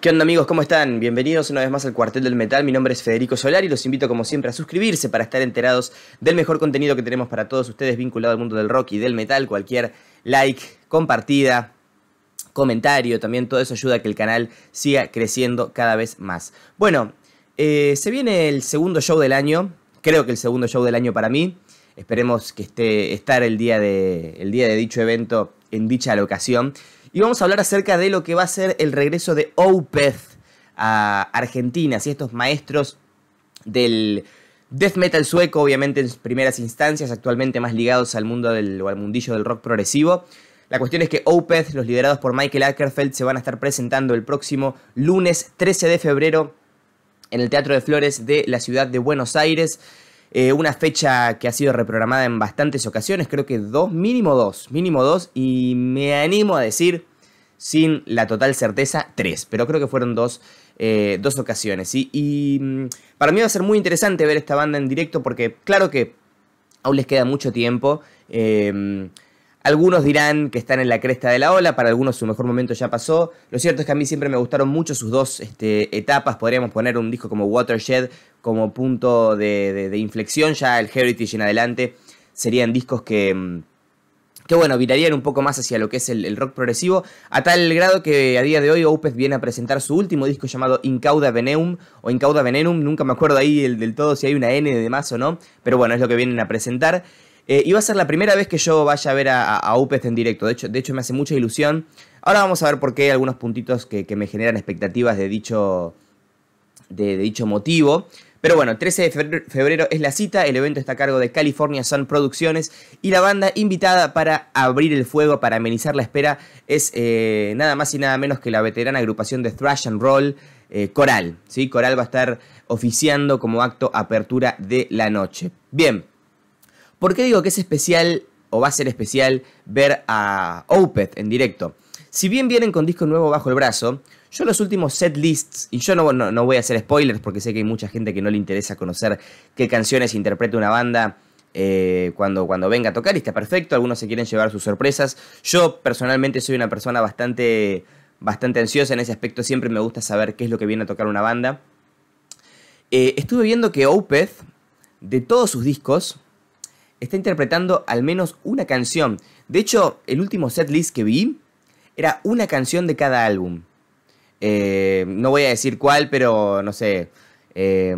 ¿Qué onda amigos? ¿Cómo están? Bienvenidos una vez más al Cuartel del Metal. Mi nombre es Federico Solar y los invito como siempre a suscribirse para estar enterados del mejor contenido que tenemos para todos ustedes vinculado al mundo del rock y del metal. Cualquier like, compartida, comentario, también todo eso ayuda a que el canal siga creciendo cada vez más. Bueno, eh, se viene el segundo show del año, creo que el segundo show del año para mí. Esperemos que esté estar el día de, el día de dicho evento en dicha locación y vamos a hablar acerca de lo que va a ser el regreso de Opeth a Argentina, y estos maestros del death metal sueco, obviamente en primeras instancias, actualmente más ligados al mundo del, o al mundillo del rock progresivo. La cuestión es que Opeth, los liderados por Michael Ackerfeld, se van a estar presentando el próximo lunes 13 de febrero en el Teatro de Flores de la ciudad de Buenos Aires. Eh, una fecha que ha sido reprogramada en bastantes ocasiones, creo que dos, mínimo dos, mínimo dos, y me animo a decir, sin la total certeza, tres, pero creo que fueron dos, eh, dos ocasiones. Y mm, para mí va a ser muy interesante ver esta banda en directo porque claro que aún les queda mucho tiempo. Eh, algunos dirán que están en la cresta de la ola, para algunos su mejor momento ya pasó. Lo cierto es que a mí siempre me gustaron mucho sus dos este, etapas. Podríamos poner un disco como Watershed como punto de, inflexión. Ya el Heritage en adelante serían discos que, mm, que bueno, virarían un poco más hacia lo que es el, rock progresivo, a tal grado que a día de hoy Opeth viene a presentar su último disco llamado Incauda Veneum o Incauda Venenum, nunca me acuerdo ahí del todo si hay una N de más o no, pero bueno, es lo que vienen a presentar. Eh, iba a ser la primera vez que yo vaya a ver a, a, en directo. De hecho, de hecho, me hace mucha ilusión. Ahora vamos a ver por qué hay algunos puntitos que, me generan expectativas de dicho, de, dicho motivo. Pero bueno, 13 de febrero es la cita, el evento está a cargo de California Sun Producciones y la banda invitada para abrir el fuego, para amenizar la espera, es eh, nada más y nada menos que la veterana agrupación de Thrash and Roll eh, Coral. ¿sí? Coral va a estar oficiando como acto apertura de la noche. Bien, ¿Por qué digo que es especial o va a ser especial ver a Opeth en directo? Si bien vienen con disco nuevo bajo el brazo, yo los últimos set lists, y yo no, no, voy a hacer spoilers porque sé que hay mucha gente que no le interesa conocer qué canciones interpreta una banda eh, cuando, cuando venga a tocar y está perfecto, algunos se quieren llevar sus sorpresas. Yo personalmente soy una persona bastante, bastante ansiosa en ese aspecto, siempre me gusta saber qué es lo que viene a tocar una banda. Eh, estuve viendo que Opeth, de todos sus discos, está interpretando al menos una canción. De hecho, el último set list que vi era una canción de cada álbum. Eh, no voy a decir cuál, pero no sé. Eh,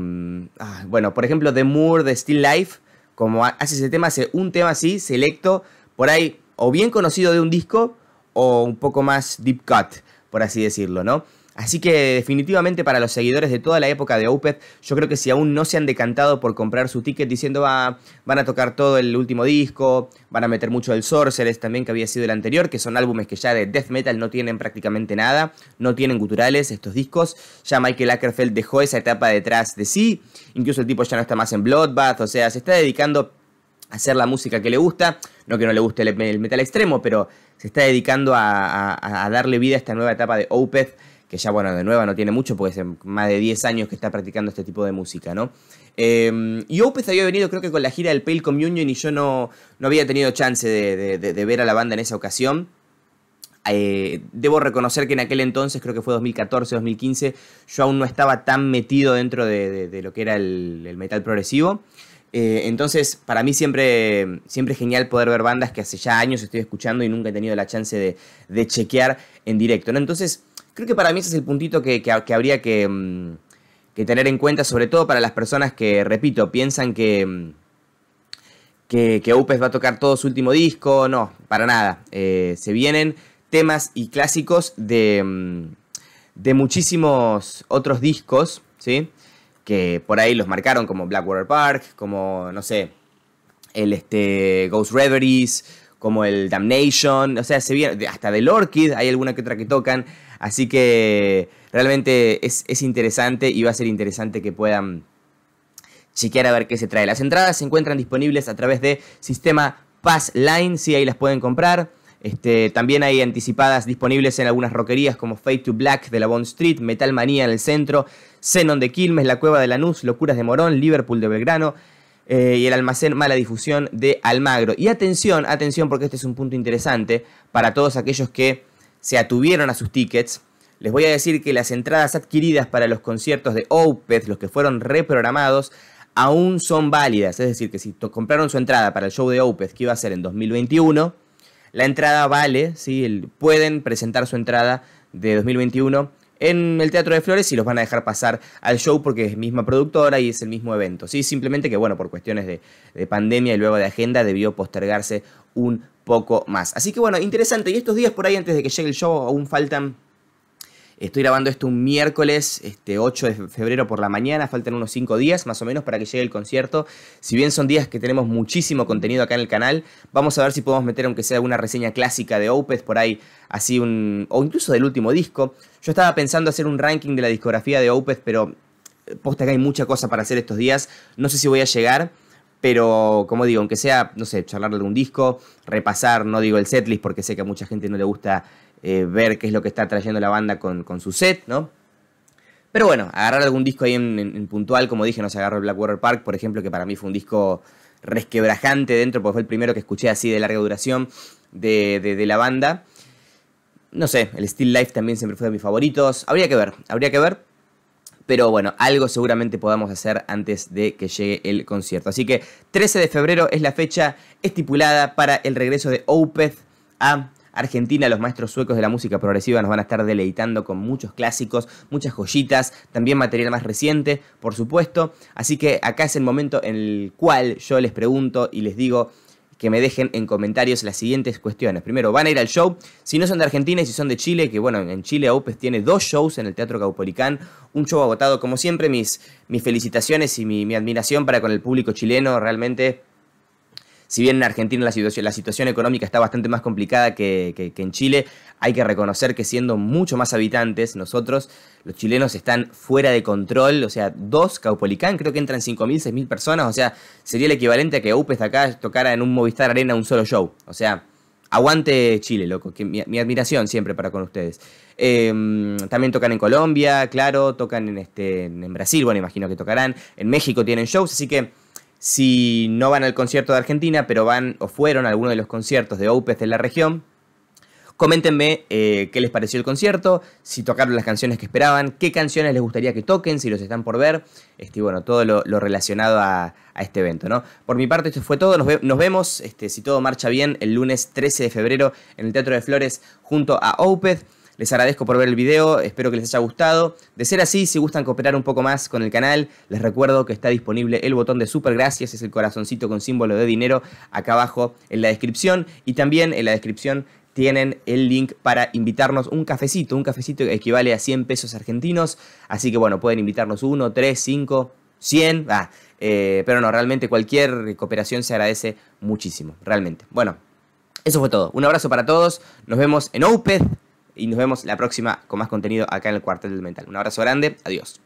ah, bueno, por ejemplo, The Moore de Still Life, como hace ese tema, hace un tema así, selecto, por ahí, o bien conocido de un disco, o un poco más deep cut, por así decirlo, ¿no? Así que definitivamente para los seguidores de toda la época de Opeth, yo creo que si aún no se han decantado por comprar su ticket diciendo va, van a tocar todo el último disco, van a meter mucho del Sorceress también que había sido el anterior, que son álbumes que ya de death metal no tienen prácticamente nada, no tienen guturales estos discos, ya Michael Ackerfeld dejó esa etapa detrás de sí, incluso el tipo ya no está más en Bloodbath, o sea, se está dedicando a hacer la música que le gusta, no que no le guste el, metal extremo, pero se está dedicando a, a darle vida a esta nueva etapa de Opeth que ya, bueno, de nueva no tiene mucho porque hace más de 10 años que está practicando este tipo de música, ¿no? Eh, y Opeth había venido creo que con la gira del Pale Communion y yo no, no había tenido chance de, ver a la banda en esa ocasión. Eh, debo reconocer que en aquel entonces, creo que fue 2014, 2015, yo aún no estaba tan metido dentro de, lo que era el, metal progresivo. Eh, entonces, para mí siempre, siempre es genial poder ver bandas que hace ya años estoy escuchando y nunca he tenido la chance de, de chequear en directo. ¿no? Entonces, Creo que para mí ese es el puntito que, habría mm, que, tener en cuenta, sobre todo para las personas que, repito, piensan que, mm, que, que va a tocar todo su último disco. No, para nada. Eh, se vienen temas y clásicos de, mm, de muchísimos otros discos, ¿sí? Que por ahí los marcaron como Blackwater Park, como, no sé, el este, Ghost Reveries, como el Damnation, o sea, se hasta del Orchid, hay alguna que otra que tocan. Así que realmente es, interesante y va a ser interesante que puedan chequear a ver qué se trae. Las entradas se encuentran disponibles a través de sistema Pass Line, sí, ahí las pueden comprar. Este, también hay anticipadas disponibles en algunas roquerías como Fade to Black de la Bond Street, Metal Manía en el centro, Xenon de Quilmes, La Cueva de Lanús, Locuras de Morón, Liverpool de Belgrano eh, y el almacén Mala Difusión de Almagro. Y atención, atención porque este es un punto interesante para todos aquellos que se atuvieron a sus tickets. les voy a decir que las entradas adquiridas para los conciertos de Opeth, los que fueron reprogramados, aún son válidas. Es decir, que si compraron su entrada para el show de Opeth que iba a ser en 2021, la entrada vale, ¿sí? pueden presentar su entrada de 2021 en el Teatro de Flores y los van a dejar pasar al show porque es misma productora y es el mismo evento. ¿sí? Simplemente que, bueno, por cuestiones de, de pandemia y luego de agenda debió postergarse un poco más. Así que, bueno, interesante. Y estos días por ahí, antes de que llegue el show, aún faltan Estoy grabando esto un miércoles, este 8 de febrero por la mañana, faltan unos 5 días más o menos para que llegue el concierto. Si bien son días que tenemos muchísimo contenido acá en el canal, vamos a ver si podemos meter aunque sea alguna reseña clásica de Opeth por ahí, así un o incluso del último disco. Yo estaba pensando hacer un ranking de la discografía de Opeth, pero eh, posta que hay mucha cosa para hacer estos días. No sé si voy a llegar. Pero, como digo, aunque sea, no sé, charlar de algún disco, repasar, no digo el setlist porque sé que a mucha gente no le gusta eh, ver qué es lo que está trayendo la banda con, su set, ¿no? Pero bueno, agarrar algún disco ahí en, puntual, como dije, no se agarró el Blackwater Park, por ejemplo, que para mí fue un disco resquebrajante dentro, porque fue el primero que escuché así de larga duración de, la banda. No sé, el Still Life también siempre fue de mis favoritos. Habría que ver, habría que ver. Pero bueno, algo seguramente podamos hacer antes de que llegue el concierto. Así que 13 de febrero es la fecha estipulada para el regreso de Opeth a Argentina, los maestros suecos de la música progresiva nos van a estar deleitando con muchos clásicos, muchas joyitas, también material más reciente, por supuesto. Así que acá es el momento en el cual yo les pregunto y les digo que me dejen en comentarios las siguientes cuestiones. Primero, ¿van a ir al show? Si no son de Argentina y si son de Chile, que bueno, en Chile Opes tiene dos shows en el Teatro Caupolicán, un show agotado, como siempre, mis, mis felicitaciones y mi admiración para con el público chileno, realmente si bien en Argentina la situación, económica está bastante más complicada que, en Chile, hay que reconocer que siendo mucho más habitantes, nosotros, los chilenos, están fuera de control. O sea, dos Caupolicán, creo que entran 5.000, 6.000 personas. O sea, sería el equivalente a que UPES acá tocara en un Movistar Arena un solo show. O sea, aguante Chile, loco. Que mi, admiración siempre para con ustedes. Em, también tocan en Colombia, claro, tocan en, este, en Brasil, bueno, imagino que tocarán. En México tienen shows, así que si no van al concierto de Argentina, pero van o fueron a alguno de los conciertos de Opeth de la región, Coméntenme eh, qué les pareció el concierto, si tocaron las canciones que esperaban, qué canciones les gustaría que toquen, si los están por ver, este, bueno, todo lo, relacionado a, este evento. ¿no? Por mi parte, esto fue todo. Nos, vemos, este, si todo marcha bien, el lunes 13 de febrero en el Teatro de Flores junto a Opeth. Les agradezco por ver el video, espero que les haya gustado. De ser así, si gustan cooperar un poco más con el canal, les recuerdo que está disponible el botón de super gracias, es el corazoncito con símbolo de dinero acá abajo en la descripción. Y también en la descripción tienen el link para invitarnos un cafecito, un cafecito que equivale a 100 pesos argentinos. Así que bueno, pueden invitarnos uno, tres, cinco, 100. Ah, eh, pero no, realmente cualquier cooperación se agradece muchísimo, realmente. Bueno, eso fue todo. Un abrazo para todos. Nos vemos en Opeth y nos vemos la próxima con más contenido acá en el Cuartel del Mental. Un abrazo grande, adiós.